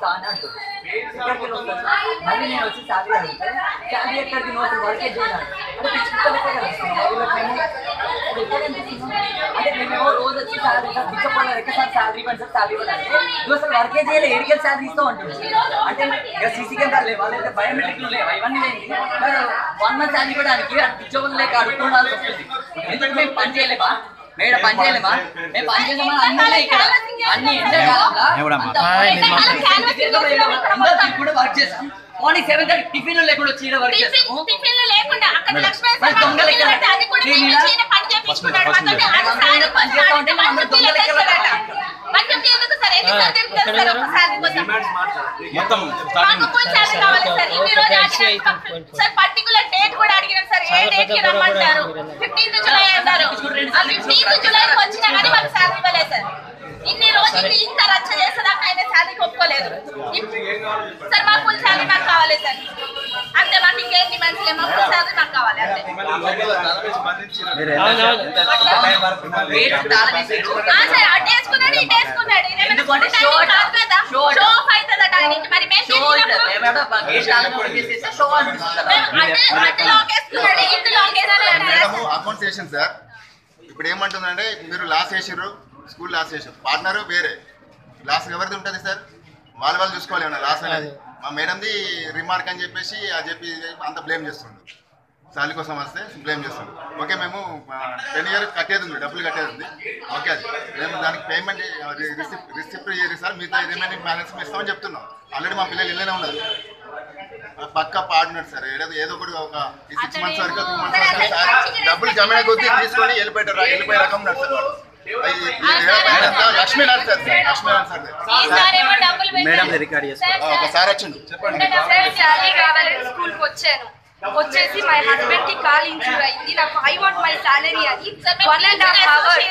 ఉండండి మళ్ళీ అని అంటుంది ఎక్కడికి మళ్ళీ నేను వచ్చి శాలరీ అడిగితే శాలరీ ఎక్కడికి నువ్వు అసలు వర్కే చేయాలి అంటే పిచ్చి అంటే మేమేమో రోజు వచ్చి శాలరీ బిచ్చపోయిన ఎక్కసారి శాలరీ సార్ శాలరీ అంటే నువ్వు అసలు వర్కే చేయలే ఏడికెళ్ళి శాలరీ ఇస్తావు అంటుంది. అంటే ఇక సీసీ కెమెరా లేవా? లేదా బయోమెట్రిక్లు లేవా? ఇవన్నీ లేని. వన్ మంత్ శాలరీ ఇవ్వడానికి పిచ్చోళ్ళు లేక అడుక్కోవాల్సి వస్తుంది. మేము పని చేయలేవా మేడం పని చేయలేమా? మేము పని చేయలేమా అన్నీ ఉన్నాయి ఇక్కడ. అన్ని ఎండాకాలంలో కూడా వర్క్ చేసాం. మార్నింగ్ సెవెన్ థర్టీ టిఫిన్ లేకుండా వచ్చి వర్క్ చేస్తాము టిఫిన్లు లేకుండా అక్కడ లక్ష్మీ మరి దొంగలు ఎక్కడ? అది కూడా పని చేపించుకున్నాడు పని చేస్తా ఉంటే అందరూ దొంగలు సార్ సార్ సారీ? మొత్తం. Sorry sir sir particular date కూడా అడిగినాం సార్ ఏ డేట్కి రమ్మంటారు? ఫిఫ్టీన్త్ జూలై అన్నారు ఆ ఫిఫ్టీన్త్ జూలైకి వచ్చినా కానీ మాకు సాలరీ ఇవ్వలేదు సార్. ఇన్ని రోజులు ఇంత రచ్చ చేసేదాకా ఆయన సాలరీకి ఒప్పుకోలేదు సార్ మా ఫుల్ సాలరీ మాకు కావాలి సార్. అంతే మాకు ఇంకేం డిమాండ్స్ లేవు. మా ఫుల్ సాలరీ మాకు కావాలి అంతే. వెయిట్ తాళం వేసాడు. ఆ సార్ అటు వేసుకున్నాడు ఇటు వేసుకున్నాడు. ఇదేమైనా. కాదు కదా. షో ఆఫ్ అవుతుందట ఆయనకి. మరి మేము ఇప్పుడు ఏమంటుందంటే మీరు లాస్ వేసారు స్కూల్ లాస్ వేసారు పార్ట్నర్ వేరే. లాస్ ఎవరిది ఉంటుంది సార్? వాళ్ళ వాళ్ళు చూసుకోవాలి ఏమన్నా లాస్ అనేది? మా మేడంది రిమార్క్ అని చెప్పేసి అది చెప్పి అంత బ్లేమ్ చేస్తుండు. సాలరీ కోసం వస్తే బ్లేమ్ చేస్తుండు. ఓకే మేము టెన్ ఇయర్ కట్టేది ఉంది డబ్బులు కట్టేది ఉంది. ఓకే అది. మేము దానికి పేమెంట్ రిసిప్ట్ రిసిప్ట్ చేయరు సార్. మిగతా రిమైనింగ్ బ్యాలెన్స్ ఇస్తామని చెప్తున్నాం. ఆల్రెడీ మా పిల్లలు ఇళ్ళనే ఉన్నారు. పక్క పాడినాడు సార్. ఏదో ఏదో ఒకటి ఒక సిక్స్ మంత్స్ వరకు త్రీ మంత్స్ వరకు సార్ డబ్బులు జమ కొద్దీ తీసుకొని వెళ్ళిపోయారు వెళ్ళిపోయే రకం ఉన్నాడు సార్. అది మేడం రికార్డ్ ఒకసారి వచ్చిండు చెప్పండి శాలరీ కావాలని స్కూల్కి వచ్చాను వచ్చేసి మై హస్బెండ్కి కాల్ ఇంజూర్ అయింది నాకు ఐ వాంట్ మై సాలరీ అని one and half hour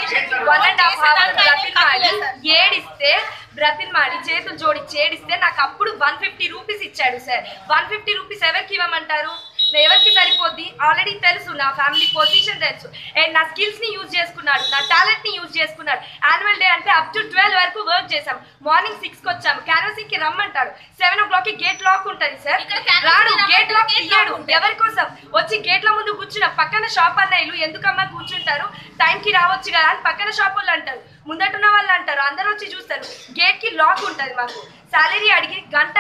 one and half hour బ్రతిమాడి ఏడిస్తే బ్రతిమాడి చేతులు జోడి చేడిస్తే నాకు అప్పుడు వన్ ఫిఫ్టీ రూపీస్ ఇచ్చాడు సార్ వన్ ఫిఫ్టీ రూపీస్ ఎవరికి ఇవ్వమంటారు. ఎవరికి సరిపోద్ది? ఆల్రెడీ తెలుసు నా ఫ్యామిలీ పొజిషన్ తెలుసు. అండ్ నా స్కిల్స్ని యూజ్ చేసుకున్నాడు నా టాలెంట్ని యూజ్ చేసుకున్నాడు. యాన్యువల్ డే అంటే అప్ టు ట్వెల్వ్ వరకు వర్క్ చేసాం మార్నింగ్ సిక్స్కి వచ్చాము క్యాన్వసింగ్కి రమ్మంటారు. సెవెన్ ఓ క్లాక్కి గేట్ లాక్ ఉంటుంది సార్ రాడు గేట్ లాక్ ఉంటుంది. ఎవరి కోసం? వచ్చి గేట్ల ముందు కూర్చున్న పక్కన షాప్ అన్నయ్యలు ఎందుకమ్మా కూర్చుంటారు? టైం కి రావచ్చు కదా అని పక్కన షాప్ వాళ్ళు అంటారు. ముందటున్న వాళ్ళు అంటారు. అందరూ వచ్చి చూస్తారు. గేట్కి లాక్ ఉంటుంది మాకు. సాలరీ అడిగి గంట